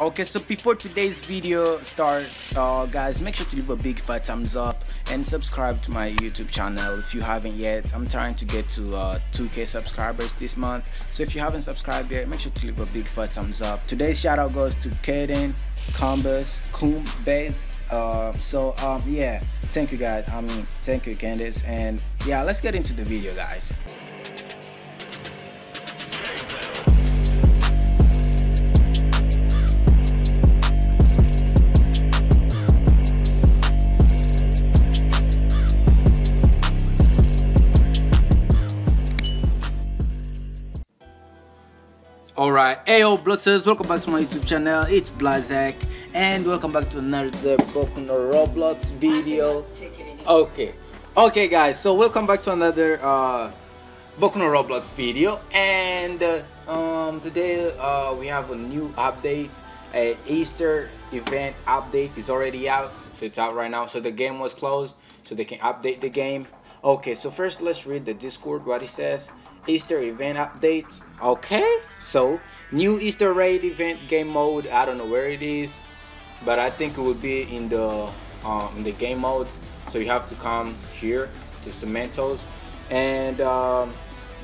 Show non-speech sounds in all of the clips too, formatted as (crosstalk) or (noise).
Okay, so before today's video starts, uh, guys, make sure to leave a big fat thumbs up and subscribe to my YouTube channel if you haven't yet. I'm trying to get to uh, 2k subscribers this month, so if you haven't subscribed yet, make sure to leave a big fat thumbs up. Today's shout out goes to Kaden, Combus, Kumbase. Uh, so um, yeah, thank you guys. I mean, thank you, Candice, and yeah, let's get into the video, guys. Alright, Ayo Bluxers, welcome back to my YouTube channel. It's BlaZaCkk, and welcome back to another Broken Roblox video. Okay, okay, guys, so welcome back to another uh, Boku no Roblox video, and uh, um, today uh, we have a new update. A Easter event update is already out, so it's out right now. So the game was closed, so they can update the game. Okay, so first let's read the Discord what it says. Easter event updates. Okay, so new Easter raid event game mode. I don't know where it is, but I think it will be in the um, in the game modes. So you have to come here to Cementoss and um,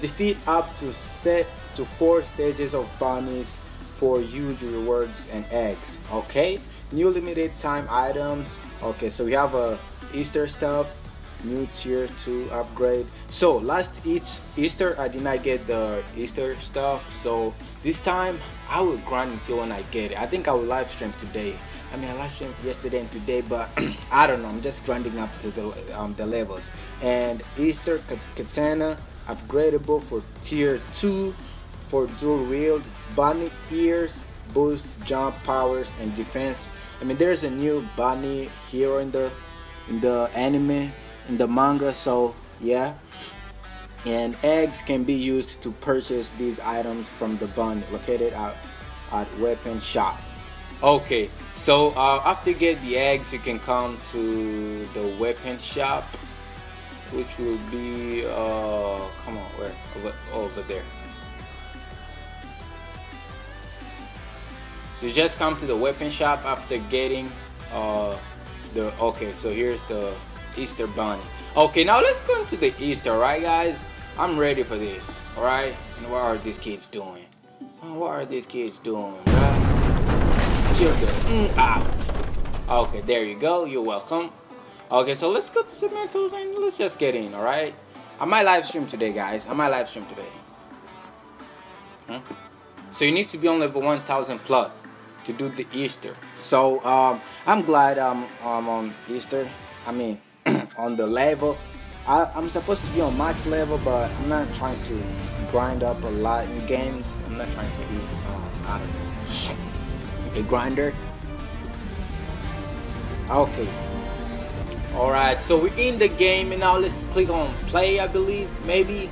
defeat up to set to four stages of bunnies for huge rewards and eggs. Okay, new limited time items. Okay, so we have a Easter stuff new tier 2 upgrade. So last each easter i did not get the easter stuff. So this time i will grind until when i get it. I think i will live stream today. I mean i live streamed yesterday and today but (clears throat) i don't know. I'm just grinding up to the um, the levels. And easter katana upgradable for tier 2 for dual wield bunny ears boost jump powers and defense. I mean there's a new bunny hero in the in the anime the manga so yeah. And eggs can be used to purchase these items from the bun located at, at weapon shop. Okay so uh, after you get the eggs you can come to the weapon shop which will be uh come on where? Over, over there. So you just come to the weapon shop after getting uh the okay so here's the Easter Bunny. Okay, now let's go into the Easter, right guys? I'm ready for this, alright? And what are these kids doing? What are these kids doing, bruh? Chill the mm, out. Okay, there you go. You're welcome. Okay, so let's go to Cementoss and let's just get in, alright? I might live stream today, guys. I might live stream today. Huh? So you need to be on level 1000 plus to do the Easter. So um, I'm glad I'm, I'm on Easter. I mean, on the level. I, am supposed to be on max level, but I'm not trying to grind up a lot in games. I'm not trying to be, uh, know, a grinder. Okay. Alright, so we're in the game and now let's click on play, I believe, maybe.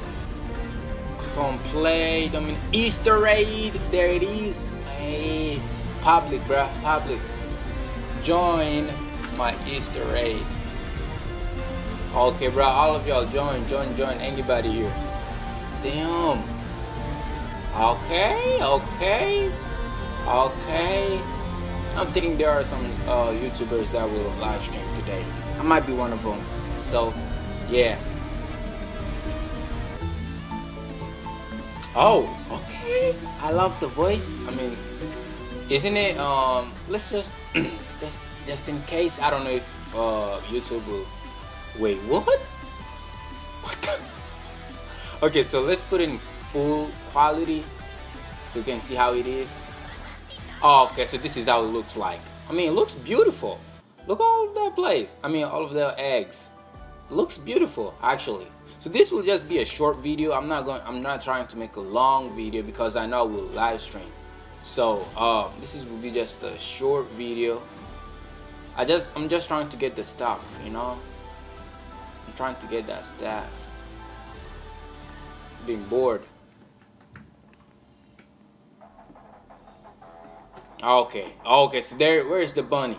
From play, I mean Easter raid, there it is. Hey, public, bruh, public. Join my Easter raid. Okay, bro. All of y'all join, join, join. Anybody here? Damn. Okay, okay, okay. I'm thinking there are some uh, YouTubers that will live stream today. I might be one of them. So, yeah. Oh, okay. I love the voice. I mean, isn't it? Um, let's just, (clears throat) just, just in case. I don't know if uh, YouTube will Wait, what? What the? Okay, so let's put in full quality so you can see how it is. Oh, okay, so this is how it looks like. I mean, it looks beautiful. Look all of that place. I mean, all of the eggs. Looks beautiful, actually. So this will just be a short video. I'm not going. I'm not trying to make a long video because I know we'll live stream. So uh, this is will be just a short video. I just I'm just trying to get the stuff, you know trying to get that staff. Being bored. Okay, okay, so there, where's the bunny?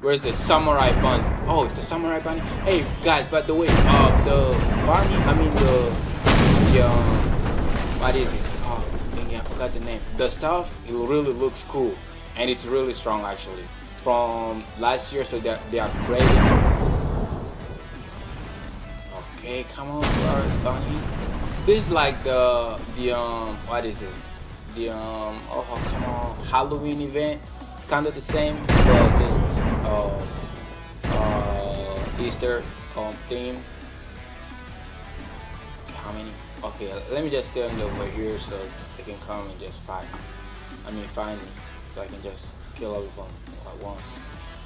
Where's the samurai bunny? Oh, it's a samurai bunny. Hey, guys, by the way, uh, the bunny, I mean the, the, um, what is it? Oh, dang, I forgot the name. The stuff, it really looks cool. and it's really strong actually from last year so they they upgraded okay come on bunnies this is like the the um what is it? The um oh come on. Halloween event. It's kind of the same but just uh, uh easter um themes. How many? Okay let me just stand over here so they can come and just fight. I mean find me so i can just kill all of them at once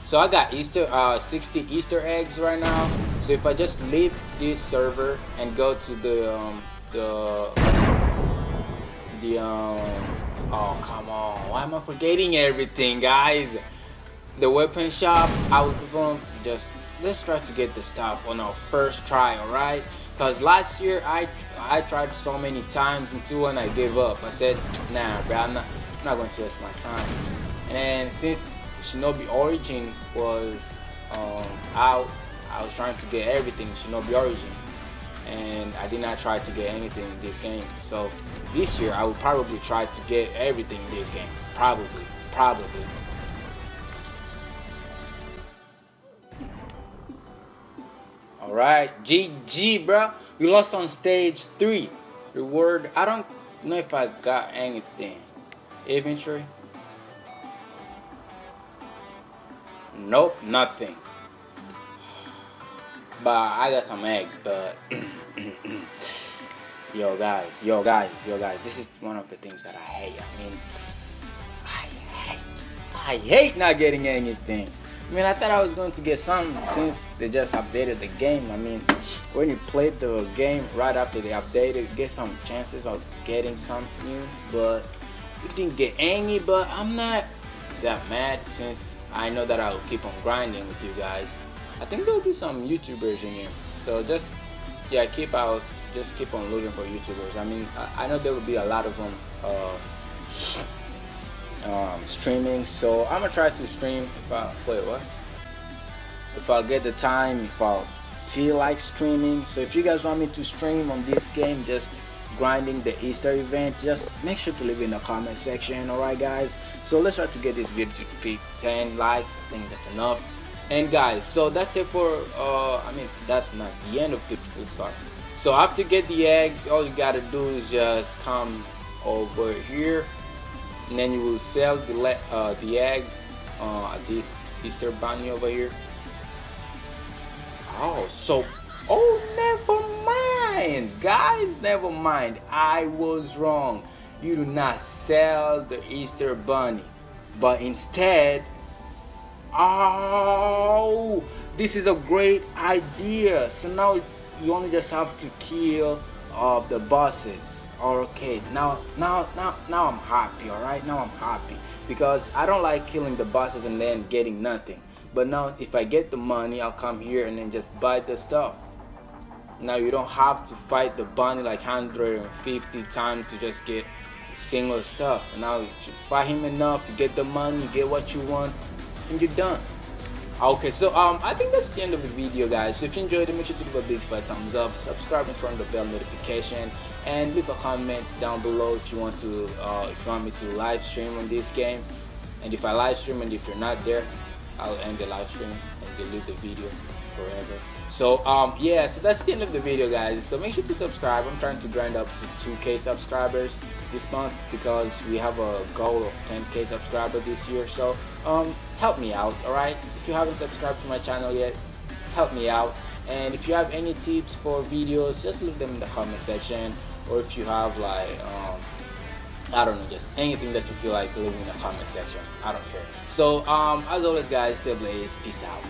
so I got Easter uh, 60 Easter eggs right now. So if I just leave this server and go to the um, the the um oh come on. Why am I forgetting everything guys? The weapon shop I would perform just let's try to get the stuff on our first try alright? Because last year I I tried so many times until when I gave up. I said nah bro I'm not I'm not going to waste my time. And since Shinobi Origin was um, out I was trying to get everything Shinobi Origin and I did not try to get anything in this game. So this year I will probably try to get everything in this game. Probably, probably. All right, GG, bro. We lost on stage three. Reward. I don't know if I got anything. Inventory. Nope, nothing. But I got some eggs, but (clears throat) yo guys, yo guys, yo guys, this is one of the things that I hate. I mean, I hate, I hate not getting anything. I mean, I thought I was going to get some since they just updated the game. I mean, when you played the game right after they updated, get some chances of getting something, but you didn't get any. But I'm not that mad since I know that I'll keep on grinding with you guys. I think there'll be some YouTubers in here. So just yeah, keep out. Just keep on looking for YouTubers. I mean, I, I know there will be a lot of them uh, um, streaming. So I'm gonna try to stream if I wait what? If I get the time, if I feel like streaming. So if you guys want me to stream on this game, just grinding the Easter event, just make sure to leave in the comment section. Alright guys. So let's try to get this video to 10 likes. I think that's enough and guys so that's it for uh i mean that's not the end of the start so after get the eggs all you gotta do is just come over here and then you will sell the uh the eggs uh at this easter bunny over here oh so oh never mind guys never mind. I was wrong. You do not sell the easter bunny. But instead oh this is a great idea. So now you only just have to kill uh, the bosses. Okay now now now now i'm happy all right? Now i'm happy. Because i don't like killing the bosses and then getting nothing. But now if i get the money i'll come here and then just buy the stuff now you don't have to fight the bunny like 150 times to just get single stuff now if you fight him enough you get the money you get what you want and you're done. Okay, so um, I think that's the end of the video, guys. So if you enjoyed it, make sure to give a big fat thumbs up, subscribe and turn on the bell notification, and leave a comment down below if you want to, uh, if you want me to live stream on this game. And if I live stream and if you're not there, I'll end the live stream and delete the video forever. So um yeah, so that's the end of the video guys. So make sure to subscribe. I'm trying to grind up to 2k subscribers this month because we have a goal of 10k subscribers this year. So um help me out, alright? If you haven't subscribed to my channel yet, help me out. And if you have any tips for videos, just leave them in the comment section. Or if you have like um I don't know, just anything that you feel like leaving in the comment section. I don't care. So um as always guys, stay blaze, peace out.